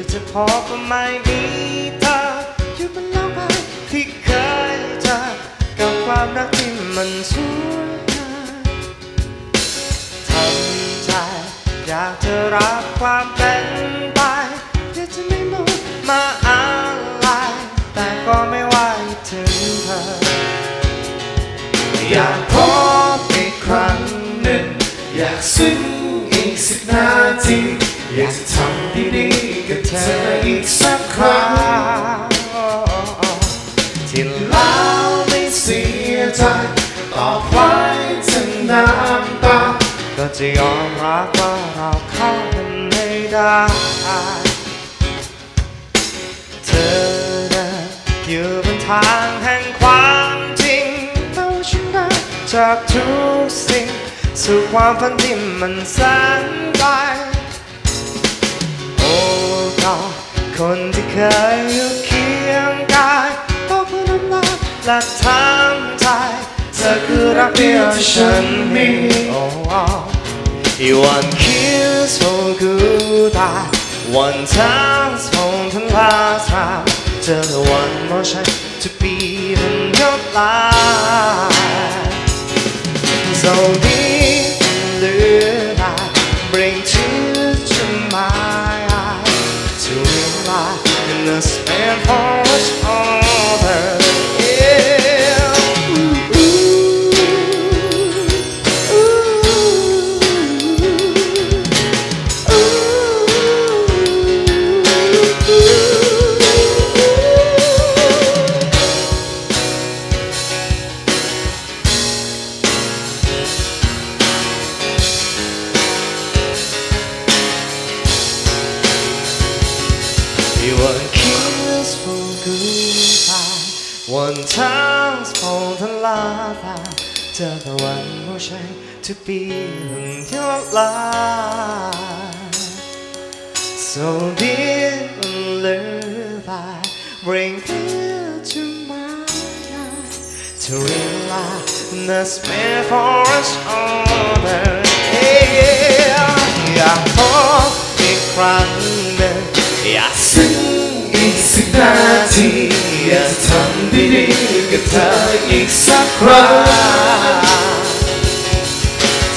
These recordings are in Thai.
ไม่มีเธออยู่บนโลกใบที่เคยเจอกับความรักที่มันสวยงามทำใจอยากจะรักความเป็นไปอยากจะไม่มุดมาอะไรแต่ก็ไม่ไหวถึงเธอ อยากพบอีกครั้งหนึ่งอยากซึ้ง อีกสักนาทีอยากจะทำดีๆกับเธออีกสักครั้งที่แล้วไม่เสียใจต่อไว้ทั้งน้ำตาก็จะยอมรับว่าเราเข้ากันไม่ได้เธอเดินอยู่บนทางแห่งความจริงแล้วฉันเดินจากทุกสิ่ง สู่ความฝันที่มันแสนไกลโอ้กอดคนที่เคยอยู่เคียงกายบอกว่าน้ำลาและทั้งใจเธอคือรักเดียวที่ฉันมี Oh, oh. You one kiss for goodbye One dance for the last time Just one more chance to be in your life So You one kiss for goodbye One chance for the love Just one more chance to be in your life. So deep and live I bring you to my life To realize the spare for us ทีอยากจะทำดีๆกับเธออีกสักครั้ง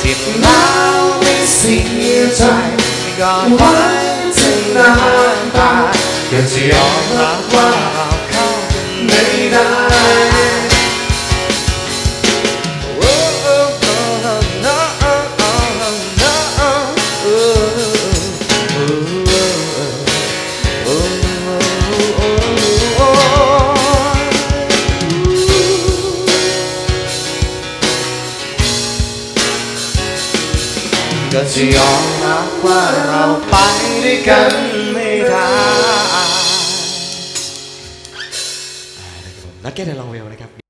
ที่แล้วไม่เสียใจก่อนวันจะนานตาก็จะยอมรับว่า ก็จะยอมรับว่าเราไปด้วยกันไม่ได้นักแก้เดลองเวลนะครับ